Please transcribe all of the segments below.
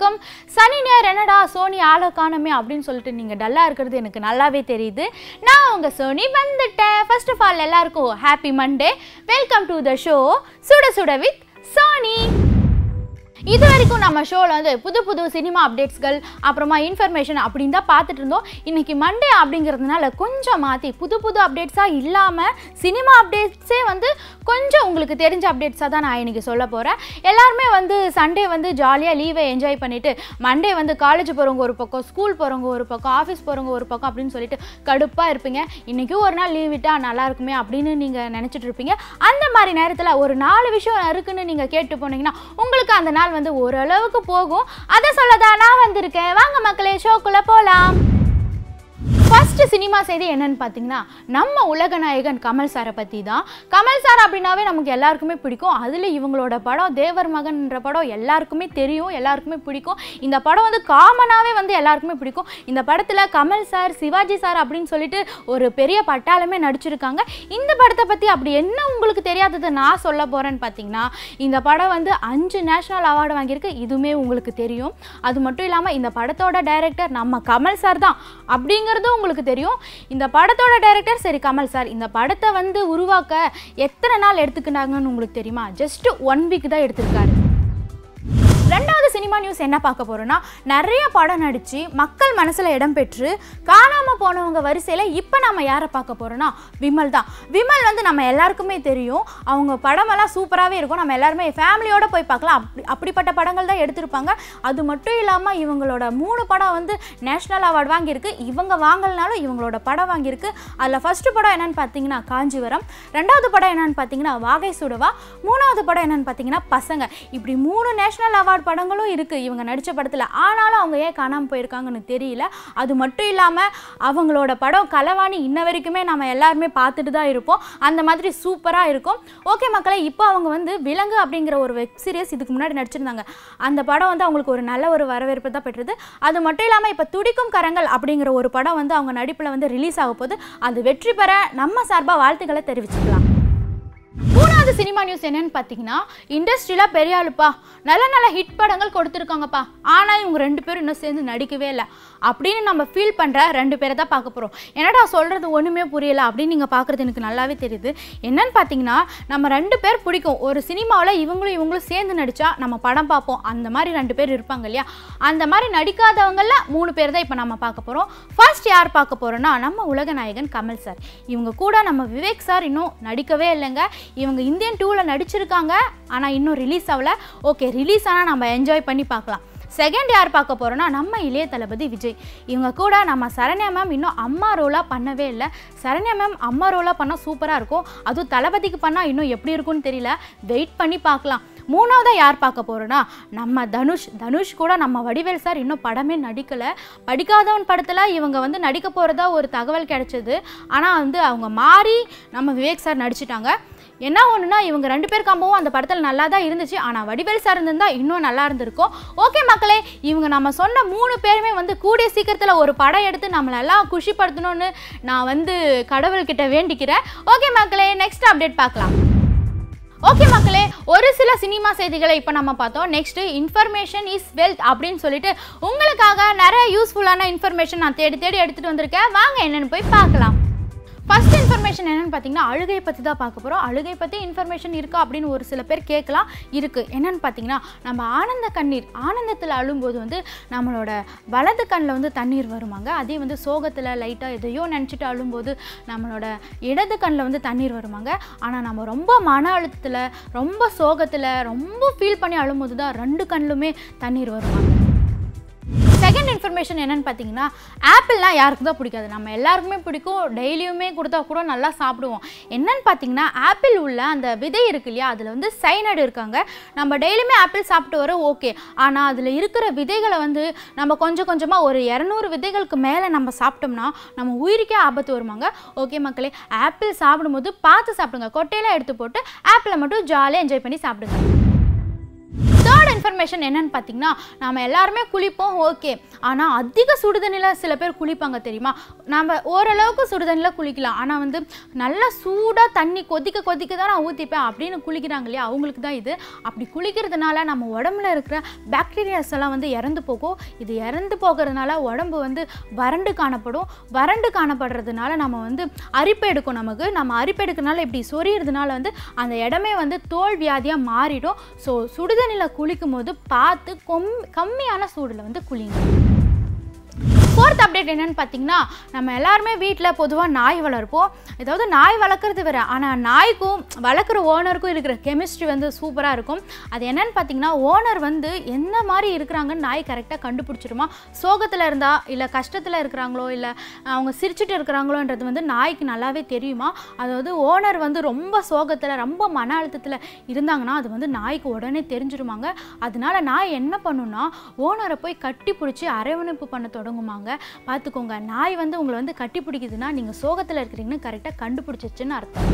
வணக்கம். சனி ஞாயிறு என்னடா சோனி ஆளை காணமே அப்படின்னு சொல்லிட்டு நீங்கள் டல்லாக இருக்கிறது எனக்கு நல்லாவே தெரியுது. நான் உங்கள் சோனி வந்துட்டேன். ஃபர்ஸ்ட் ஆஃப் ஆல் எல்லாருக்கும் happy Monday welcome to the show சுட சுட வித் சோனி. இது வரைக்கும் நம்ம ஷோவில் வந்து புது புது சினிமா அப்டேட்ஸ்கள் அப்புறமா இன்ஃபர்மேஷன் அப்படின்னு தான் பார்த்துட்டு இருந்தோம். இன்னைக்கு மண்டே அப்படிங்கிறதுனால கொஞ்சம் மாற்றி புது புது அப்டேட்ஸாக இல்லாமல் சினிமா அப்டேட்ஸே வந்து கொஞ்சம் உங்களுக்கு தெரிஞ்ச அப்டேட்ஸாக தான் நான் இன்றைக்கி சொல்ல போகிறேன் எல்லாருமே வந்து சண்டே வந்து ஜாலியாக லீவை என்ஜாய் பண்ணிவிட்டு மண்டே வந்து காலேஜ் போகிறவங்க ஒரு பக்கம் ஸ்கூல் போகிறவங்க ஒரு பக்கம் ஆஃபீஸ் போகிறவங்க ஒரு பக்கம் அப்படின்னு சொல்லிட்டு கடுப்பாக இருப்பீங்க. இன்றைக்கும் ஒரு நாள் லீவ் விட்டால் நல்லா இருக்குமே அப்படின்னு நீங்கள் நினச்சிட்டு இருப்பீங்க. அந்த மாதிரி நேரத்தில் ஒரு நாலு விஷயம் இருக்குன்னு நீங்கள் கேட்டு போனீங்கன்னா உங்களுக்கு அந்த நாள் வந்து ஓரளவுக்கு போகும். அதை சொல்லதான் நான் வந்திருக்கேன். வாங்க மக்களே ஷோக்குள்ளே போகலாம் ஃபர்ஸ்ட் சினிமா செய்தி என்னன்னு பார்த்தீங்கன்னா நம்ம உலக நாயகன் கமல் சாரை பற்றி தான் கமல் சார் அப்படின்னாவே நமக்கு எல்லாருக்குமே பிடிக்கும். அதில் இவங்களோட படம் தேவர் மகன்ன்ற படம் எல்லாருக்குமே தெரியும் எல்லாருக்குமே பிடிக்கும். இந்த படம் வந்து காமனாகவே வந்து எல்லாருக்குமே பிடிக்கும். இந்த படத்தில் கமல் சார் சிவாஜி சார் அப்படின்னு சொல்லிட்டு ஒரு பெரிய பட்டாளமே நடிச்சிருக்காங்க. இந்த படத்தை பற்றி அப்படி என்ன உங்களுக்கு தெரியாதது நான் சொல்ல போகிறேன்னு பார்த்தீங்கன்னா இந்த படம் வந்து அஞ்சு நேஷனல் அவார்டு வாங்கியிருக்கு. இதுவுமே உங்களுக்கு தெரியும். அது மட்டும் இல்லாமல் இந்த படத்தோட டைரக்டர் நம்ம கமல் சார் தான். அப்படிங்கிறதும் உங்களுக்கு தெரியும். இந்த படத்தோட டைரக்டர் சரி கமல் சார் இந்த படத்தை வந்து உருவாக்க எத்தனை நாள் எடுத்துக்கிட்டாங்கன்னு உங்களுக்கு தெரியுமா? ஜஸ்ட் ஒன் வீக் தான் எடுத்திருக்காரு. சினிமா நியூஸ் என்ன பார்க்க போறோம்னா நிறைய படம் நடித்து மக்கள் மனசில் இடம் பெற்று காணாமல் போனவங்க வரிசையில் இப்போ நம்ம யாரை பார்க்க போறோம்னா விமல் தான். விமல் வந்து நம்ம எல்லாருக்குமே தெரியும். அவங்க படமெல்லாம் சூப்பராகவே இருக்கும். நம்ம எல்லாருமே ஃபேமிலியோட போய் பார்க்கலாம். அப்படி அப்படிப்பட்ட படங்கள் தான் எடுத்திருப்பாங்க. அது மட்டும் இல்லாமல் இவங்களோட மூணு படம் வந்து நேஷ்னல் அவார்டு வாங்கியிருக்கு. இவங்க வாங்கலனாலும் இவங்களோட படம் வாங்கியிருக்கு. அதில் ஃபர்ஸ்ட் படம் என்னன்னு பார்த்தீங்கன்னா காஞ்சிபுரம் ரெண்டாவது படம் என்னன்னு பார்த்தீங்கன்னா வாகை சுடவா. மூணாவது படம் என்னன்னு பார்த்தீங்கன்னா பசங்க. இப்படி மூணு நேஷனல் அவார்டு படங்களும் இருக்குது இவங்க நடித்த படத்தில். ஆனாலும் அவங்க ஏன் காணாமல் போயிருக்காங்கன்னு தெரியல. அது மட்டும் இல்லாமல் அவங்களோட படம் கலவாணி இன்ன வரைக்குமே நம்ம எல்லாருமே பார்த்துட்டு தான் இருப்போம். அந்த மாதிரி சூப்பராக இருக்கும். ஓகே மக்களே இப்போ அவங்க வந்து விலங்கு அப்படிங்கிற ஒரு வெப் சீரிஸ் இதுக்கு முன்னாடி நடிச்சிருந்தாங்க. அந்த படம் வந்து அவங்களுக்கு ஒரு நல்ல ஒரு வரவேற்பு தான் பெற்றது. அது மட்டும் இல்லாமல் இப்போ துடிக்கும் கரங்கள் அப்படிங்கிற ஒரு படம் வந்து அவங்க நடிப்பில் வந்து ரிலீஸ் ஆக போது அது வெற்றி பெற நம்ம சார்பாக வாழ்த்துக்களை தெரிவிச்சுக்கலாம். சினிமா நியூஸ் என்னன்னு பார்த்தீங்கன்னா இண்டஸ்ட்ரியில் பெரிய ஆளுப்பா நல்ல நல்ல ஹிட் படங்கள் கொடுத்துருக்காங்கப்பா. ஆனால் இவங்க ரெண்டு பேரும் இன்னும் சேர்ந்து நடிக்கவே இல்லை. அப்படின்னு நம்ம ஃபீல் பண்ணுற ரெண்டு பேரை தான் பார்க்க போகிறோம் என்னடா சொல்கிறது ஒன்றுமே புரியல அப்படின்னு நீங்கள் பார்க்குறது எனக்கு நல்லாவே தெரியுது. என்னன்னு பார்த்தீங்கன்னா நம்ம ரெண்டு பேர் பிடிக்கும். ஒரு சினிமாவில் இவங்களும் இவங்களும் சேர்ந்து நடித்தா நம்ம படம் பார்ப்போம். அந்த மாதிரி ரெண்டு பேர் இருப்பாங்க இல்லையா? அந்த மாதிரி நடிக்காதவங்கள மூணு பேர் தான் இப்போ நம்ம பார்க்க போகிறோம் ஃபர்ஸ்ட் யார் பார்க்க போகிறோன்னா நம்ம உலக நாயகன் கமல் சார். இவங்க கூட நம்ம விவேக் சார் இன்னும் நடிக்கவே இல்லைங்க. இவங்க ஏலியன் டூவில் நடிச்சிருக்காங்க. ஆனால் இன்னும் ரிலீஸ் ஆகல. ஓகே ரிலீஸ் ஆனால் நம்ம என்ஜாய் பண்ணி பார்க்கலாம். செகண்ட் யார் பார்க்க போகிறோன்னா நம்ம இளைய தளபதி விஜய். இவங்க கூட நம்ம சரண்யா மேம் இன்னும் அம்மா ரோலாக பண்ணவே இல்லை. சரண்யா மேம் அம்மா ரோலாக பண்ணால் சூப்பராக இருக்கும். அதுவும் தளபதிக்கு பண்ணால் இன்னும் எப்படி இருக்கும்னு தெரியல. வெயிட் பண்ணி பார்க்கலாம். மூணாவதாக யார் பார்க்க போகிறோன்னா நம்ம தனுஷ். தனுஷ் கூட நம்ம வடிவேல் சார் இன்னும் படமே நடிக்கலை. படிக்காதவன் படத்தில் இவங்க வந்து நடிக்க போகிறதா ஒரு தகவல் கிடைச்சது. ஆனால் வந்து அவங்க மாறி நம்ம விவேக் சார் நடிச்சிட்டாங்க. என்ன ஒன்றுனா இவங்க ரெண்டு பேர் காம்போவும் அந்த படத்தில் நல்லா தான் இருந்துச்சு. ஆனால் வடிவேல் சார் இருந்திருந்தால் இன்னும் நல்லா இருந்திருக்கும். ஓகே மக்களே இவங்க நம்ம சொன்ன மூணு பேருமே வந்து கூடிய சீக்கிரத்தில் ஒரு படம் எடுத்து நம்மளெல்லாம் குஷிப்படுத்தணும்னு நான் வந்து கடவுள்கிட்ட வேண்டிக்கிறேன். ஓகே மக்களே நெக்ஸ்ட் அப்டேட் பார்க்கலாம். ஓகே மக்களே ஒரு சில சினிமா செய்திகளை இப்போ நம்ம பார்த்தோம். நெக்ஸ்ட்டு இன்ஃபர்மேஷன் இஸ் வெல்த் அப்படின்னு சொல்லிட்டு உங்களுக்காக நிறைய யூஸ்ஃபுல்லான இன்ஃபர்மேஷன் நான் தேடி தேடி எடுத்துகிட்டு வந்திருக்கேன். வாங்க என்னென்னு போய் பார்க்கலாம். ஃபர்ஸ்ட் இன்ஃபர்மேஷன் என்னன்னு பார்த்தீங்கன்னா அழுகை பற்றி தான் பார்க்க போகிறோம் அழுகை பற்றி இன்ஃபர்மேஷன் இருக்கா அப்படின்னு ஒரு சில பேர் கேட்கலாம். இருக்குது என்னன்னு பார்த்தீங்கன்னா நம்ம ஆனந்த கண்ணீர் ஆனந்தத்தில் அழும்போது வந்து நம்மளோட வலது கண்ணில் வந்து தண்ணீர் வருமாங்க அதே வந்து சோகத்தில் லைட்டாக எதையோ நினச்சிட்டு அழும்போது நம்மளோட இடது கண்ணில் வந்து தண்ணீர் வருமாங்க ஆனால் நம்ம ரொம்ப மன அழுத்தத்தில் ரொம்ப சோகத்தில் ரொம்ப ஃபீல் பண்ணி அழும்போது தான் ரெண்டு கண்ணிலுமே தண்ணீர் வருவாங்க செகண்ட் இன்ஃபர்மேஷன் என்னன்னு பார்த்தீங்கன்னா ஆப்பிள்லாம் யாருக்கு தான் பிடிக்காது. நம்ம எல்லாருக்குமே பிடிக்கும். டெய்லியுமே கொடுத்தா கூட நல்லா சாப்பிடுவோம். என்னன்னு பார்த்தீங்கன்னா ஆப்பிள் உள்ள அந்த விதை இருக்கு இல்லையா அதில் வந்து சைனடு இருக்காங்க. நம்ம டெய்லியுமே ஆப்பிள் சாப்பிட்டு வர ஓகே. ஆனால் அதில் இருக்கிற விதைகளை வந்து நம்ம கொஞ்சம் கொஞ்சமாக ஒரு இரநூறு விதைகளுக்கு மேலே நம்ம சாப்பிட்டோம்னா நம்ம உயிருக்கே ஆபத்து வருவாங்க ஓகே மக்களே ஆப்பிள் சாப்பிடும்போது பார்த்து சாப்பிடுங்க. கொட்டையெல்லாம் எடுத்து போட்டு ஆப்பிளை மட்டும் ஜாலியாக என்ஜாய் பண்ணி சாப்பிடுங்க. தேர்ட் இன்ஃபர்மேஷன் என்னன்னு பார்த்தீங்கன்னா நாம் எல்லாருமே குளிப்போம் ஓகே ஆனால் அதிக சுடுதண்ணியில் சில பேர் குளிப்பாங்க தெரியுமா? நம்ம ஓரளவுக்கு சுடுதண்ணியில் குளிக்கலாம். ஆனால் வந்து நல்லா சூடாக தண்ணி கொதிக்க கொதிக்க தான் நான் ஊற்றிப்பேன் அப்படின்னு குளிக்கிறாங்க இல்லையா? அவங்களுக்கு தான் இது. அப்படி குளிக்கிறதுனால நம்ம உடம்புல இருக்கிற பாக்டீரியாஸ் எல்லாம் வந்து இறந்து போகும். இது இறந்து போகிறதுனால உடம்பு வந்து வறண்டு காணப்படும். வறண்டு காணப்படுறதுனால நம்ம வந்து அரிப்பு எடுக்கும் நமக்கு. நம்ம அரிப்பு எடுக்கிறதுனால இப்படி சொரியறதுனால வந்து அந்த இடமே வந்து தோல் வியாதியாக மாறிடும். ஸோ சுடுதண்ணியில் குளிக்கும் போது பார்த்து கொம் கம்மியான சூடில் வந்து குளிங்க. ஃபோர்த் அப்டேட் என்னன்னு பார்த்தீங்கன்னா நம்ம எல்லாருமே வீட்டில் பொதுவாக நாய் வளர்ப்போம். ஏதாவது நாய் வளர்க்குறது வேறு. ஆனால் நாய்க்கும் வளர்க்குற ஓனருக்கும் இருக்கிற கெமிஸ்ட்ரி வந்து சூப்பராக இருக்கும். அது என்னன்னு பார்த்தீங்கன்னா ஓனர் வந்து என்ன மாதிரி இருக்கிறாங்கன்னு நாய் கரெக்டாக கண்டுபிடிச்சிருமா சோகத்தில் இருந்தா இல்லை கஷ்டத்தில் இருக்கிறாங்களோ இல்லை அவங்க சிரிச்சுட்டு இருக்கிறாங்களோன்றது வந்து நாய்க்கு நல்லாவே தெரியுமா? அதாவது ஓனர் வந்து ரொம்ப சோகத்தில் ரொம்ப மன அழுத்தத்தில் இருந்தாங்கன்னா அது வந்து நாய்க்கு உடனே தெரிஞ்சிருமாங்க அதனால நாய் என்ன பண்ணுன்னா ஓனரை போய் கட்டி பிடிச்சி அரவணைப்பு பண்ண தொடங்குமாங்க. பார்த்துக்கோங்க நாய் வந்து உங்களை வந்து கட்டி பிடிக்குதுன்னா நீங்கள் சோகத்தில் இருக்கிறீங்கன்னு கரெக்டாக கண்டுபிடிச்சிச்சுன்னு அர்த்தம்.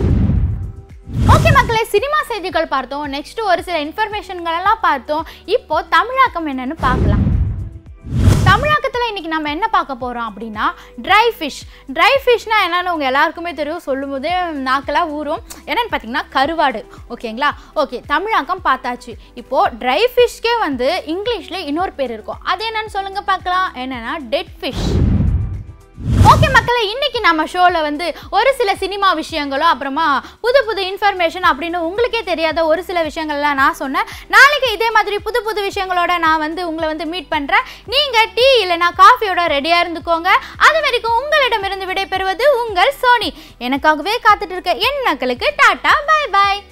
ஓகே மக்களே சினிமா செய்திகள் பார்த்தோம். நெக்ஸ்ட் ஒரு சில இன்ஃபர்மேஷன்கள் எல்லாம் பார்த்தோம். இப்போ தமிழாக்கம் என்னன்னு பார்க்கலாம். தமிழாக்கத்தில் இன்றைக்கி நம்ம என்ன பார்க்க போகிறோம் அப்படின்னா ட்ரை ஃபிஷ் ட்ரை ஃபிஷ்னால் என்னென்னு உங்கள் எல்லாருக்குமே தெரியும். சொல்லும்போதே நாக்கெல்லாம் ஊறும். என்னென்னு பார்த்தீங்கன்னா கருவாடு. ஓகேங்களா? ஓகே தமிழாக்கம் பார்த்தாச்சு. இப்போது ட்ரை ஃபிஷ்க்கே வந்து இங்கிலீஷில் இன்னொரு பேர் இருக்கும். அது என்னென்னு சொல்லுங்கள் பார்க்கலாம். என்னென்னா டெட் ஃபிஷ் ஓகே மக்களை இன்னைக்கு நம்ம ஷோவில் வந்து ஒரு சில சினிமா விஷயங்களும் அப்புறமா புது புது இன்ஃபர்மேஷன் அப்படின்னு உங்களுக்கே தெரியாத ஒரு சில விஷயங்கள்லாம் நான் சொன்னேன். நாளைக்கு இதே மாதிரி புது புது விஷயங்களோட நான் வந்து உங்களை வந்து மீட் பண்ணுறேன் நீங்கள் டீ இல்லைனா காஃபியோட ரெடியாக இருந்துக்கோங்க. அது வரைக்கும் உங்களிடமிருந்து விடைபெறுவது உங்கள் சோனி. எனக்காகவே காத்துட்டு இருக்க என் மக்களுக்கு டாட்டா பாய் பாய்